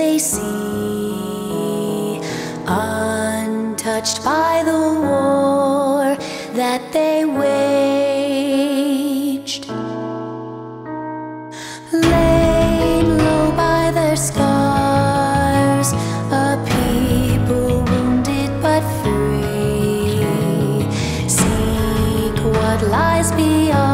they see, untouched by the war that they waged. Laid low by their scars, a people wounded but free, seek what lies beyond.